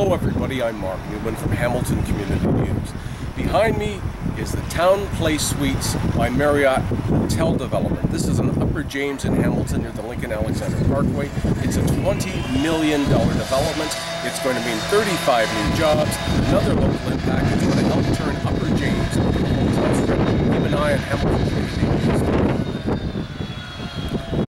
Hello everybody, I'm Mark Newman from Hamilton Community News. Behind me is the Town Place Suites by Marriott Hotel Development. This is in Upper James in Hamilton near the Lincoln Alexander Parkway. It's a $20 million development. It's going to mean 35 new jobs, another local impact. is going to help turn Upper James into a hotel strip. Keep an eye on Hamilton Community News.